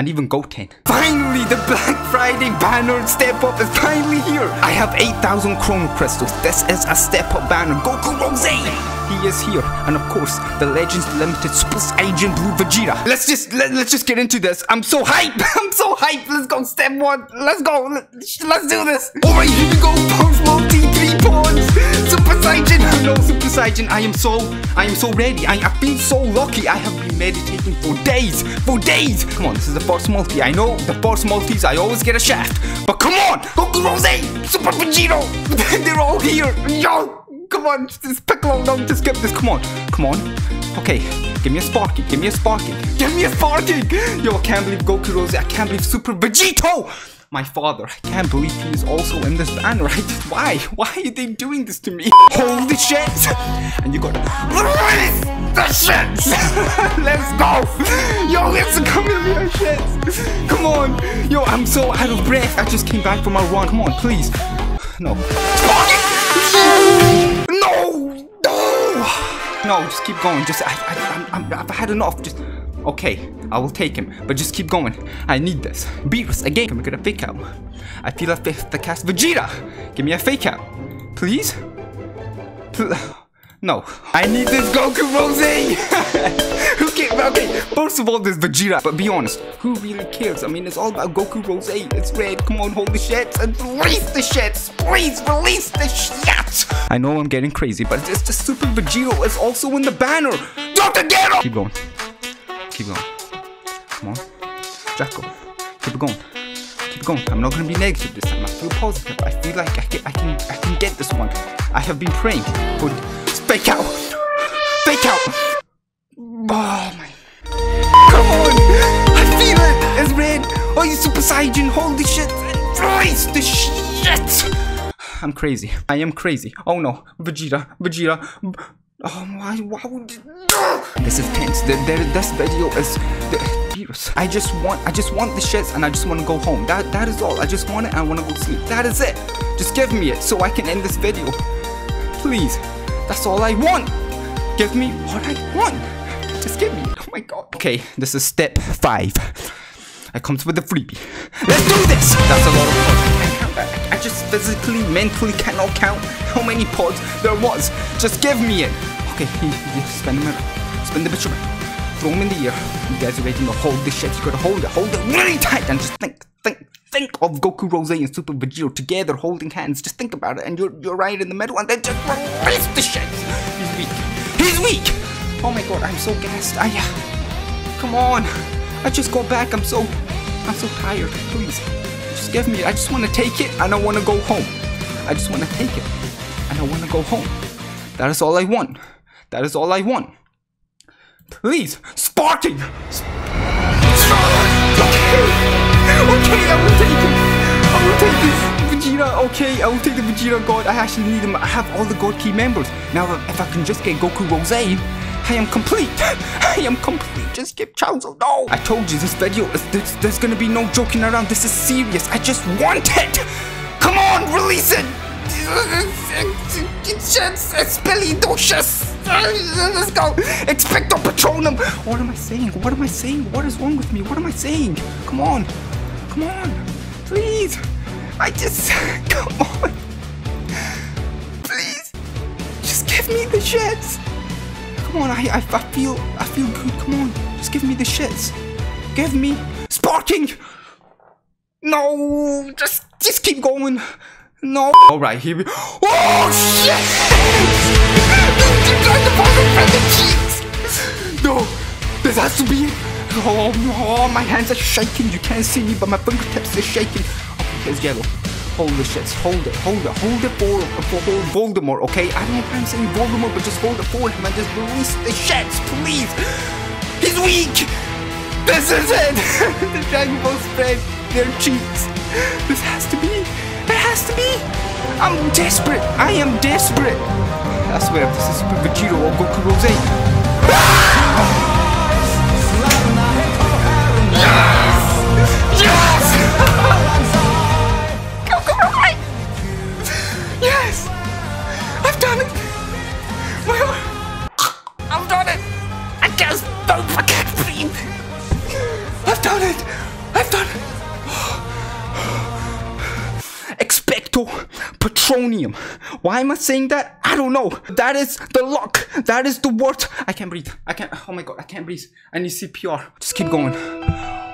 and even Goten. Finally, the Black Friday banner step up is finally here. I have 8,000 Chrono Crystals. This is a step up banner. Goku Rose! He is here, and of course, the Legends Limited Super Saiyan Blue Vegeta. Let's just let, let's just get into this. I'm so hyped. I'm so hyped. Let's go. Step one. Let's go. Let's, let's do this. All right, here we go. Pulse multi three pawns. Saiyan. No, Super Saiyan. I am so I am so ready. I, I've been so lucky. I have been meditating for days. For days. Come on, this is the first multi. I know the first multis. I always get a shaft. But come on, Goku Rose, Super Vegito. They're all here. Yo. Come on, just Piccolo, don't just skip this. Come on, come on. Okay, give me a Sparky, give me a Sparky, give me a Sparky! Yo, I can't believe Goku Rose, I can't believe Super Vegito! My father, I can't believe he is also in this band, right? Why? Why are they doing this to me? Holy shit! And you release the shits! let's go! Yo, let's come here, shits! Come on! Yo, I'm so out of breath. I just came back from my run. Come on, please. No. No! No! No, just keep going. Just, I, I, I'm, I've had enough. Just, okay, I will take him, but just keep going. I need this. Beerus, again, can we get a fake out? I feel like the cast Vegeta. Give me a fake out, please. Pl no, I need this Goku Rose. okay, okay. First of all, there's Vegeta, but be honest, who really cares? I mean, it's all about Goku Rose. It's red. Come on, hold the shits and release the shits. Please release the shit. I know I'm getting crazy, but it's just Super Vegito is also in the banner. Dr. Gero! Keep going. Keep going. Come on. Jaco. Keep it going. Keep it going. I'm not gonna be negative this time. I feel positive. I feel like I can I can I can get this one. I have been praying for fake out. Fake out. Oh my Come on! I feel it! It's red! Oh you super saiyan, holy shit! Christ the shit! I'm crazy. I am crazy. Oh no. Vegeta. Vegeta. Oh my would This is tense. This video is the, I just want I just want the shits and I just want to go home. That that is all. I just want it I want to go sleep. That is it. Just give me it so I can end this video. Please. That's all I want. Give me what I want. Just give me. Oh my god. Okay, this is step five. It comes with a freebie. Let's do this! That's a lot of pods. I just physically, mentally cannot count how many pods there was. Just give me it. Okay, you, spin them around. Spin the bitch around. Throw them in the air. You guys are ready to hold this shit. You gotta hold it. Hold it really tight and just think, think, think of Goku, Rose, and Super Vegito together holding hands. Just think about it, and you're you're right in the middle, and then just release the shit. He's weak. He's weak. Oh my god, I'm so gassed. I, uh, come on. I just go back. I'm so, I'm so tired. Please, just give me. I just want to take it, I don't want to go home. I just want to take it, I don't want to go home. That is all I want. That is all I want. Please, Sparking. Okay, I will take him. I will take this Vegeta. Okay, I will take the Vegeta God. I actually need him. I have all the God Ki members. Now, if I can just get Goku Rose, I am complete. I am complete. Just get Chiaotzu. No. I told you this video is this, there's gonna be no joking around. This is serious. I just want it. Come on, release it. Expelidocious! Let's go! Expecto Patronum! What am I saying? What am I saying? What is wrong with me? What am I saying? Come on! Come on! Please! I just. Come on! Please! Just give me the shits! Come on, I, I, I feel. I feel good. Come on. Just give me the shits. Give me. Sparking! No! Just, just keep going. No. All right, here we. Oh shit! no, this has to be it. Oh no, my hands are shaking. You can't see me, but my fingertips are shaking. Okay, here's yellow. Hold the shit. Hold it. Hold it. Hold it for, for, for Voldemort. Okay, I don't know if I'm saying Voldemort, but just hold it for him and just release the shits, please. He's weak. This is it. the Dragon Ball spread their cheeks. This has to be. It has to be! I'm desperate! I am desperate! I swear, this is Super Vegito or Goku Rose. Yes! Ah! I can't breathe. I've done it. I've done it. Expecto Petronium. Why am I saying that? I don't know. That is the luck. That is the word. I can't breathe. I can't. Oh my god. I can't breathe. I need CPR. Just keep going.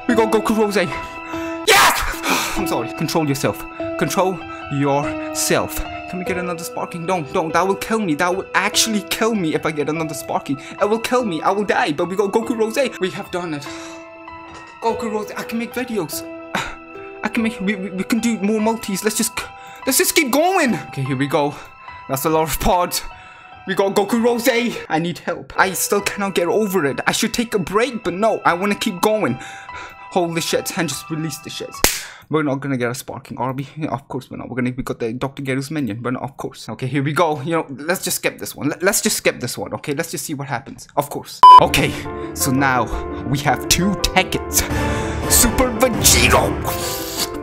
We got Goku Rose. Yes! I'm sorry. Control yourself. Control yourself. Can we get another sparking? Don't, don't. That will kill me. That will actually kill me if I get another sparking. It will kill me. I will die. But we got Goku Rose. We have done it. Goku Rose. I can make videos. I can make. We, we, we can do more multis. Let's just. Let's just keep going. Okay, here we go. That's a lot of pods. We got Goku Rose. I need help. I still cannot get over it. I should take a break, but no. I want to keep going. The shit and just release the shit. We're not gonna get a sparking, we? Yeah, of course we're not. We're gonna we got the Dr. Gero's minion, but of course. Okay, here we go. You know, let's just skip this one. Let, let's just skip this one, okay? Let's just see what happens. Of course. Okay, so now we have two tickets. Super Vegito!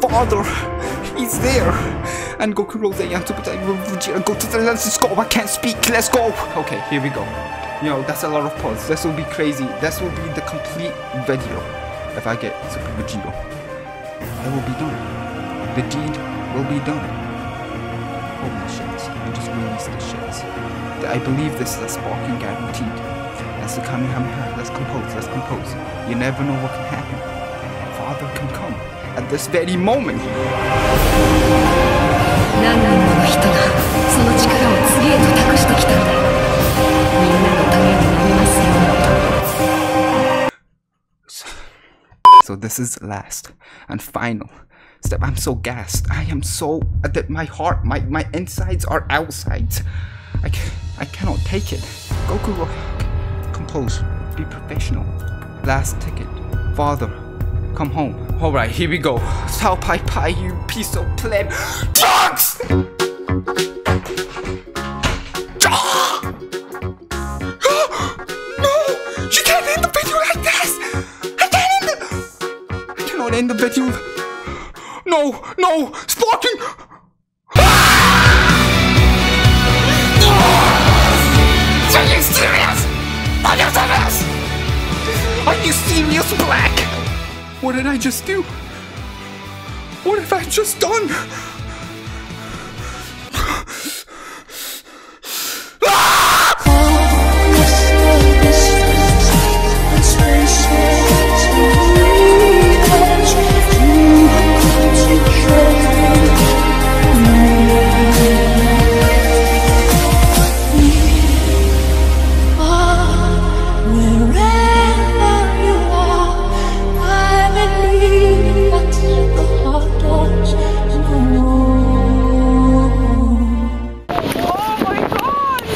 Father! He's there! And Goku Rose and Super Vegeta go to the let's go. I can't speak. Let's go! Okay, here we go. You know, that's a lot of pulls. This will be crazy. This will be the complete video if I get Super Vegito it will be done. The deed will be done. Holy shit. I just released the shit. I believe this is a sparking guaranteed. That's the Kamehameha. Let's compose. Let's compose. You never know what can happen. Father can come at this very moment. 何人もの人がその力を次へと託してきたんだみんなのために So this is last and final step. I'm so gassed. I am so that my heart, my my insides are outsides. I I cannot take it. Goku, compose, be professional. Last ticket, father, come home. All right, here we go. Tao Pai Pai, you piece of pleb. Drugs. Cannot end the video. No, no, sparking. Are you serious? Are you serious? Are you serious, Black? What did I just do? What have I just done?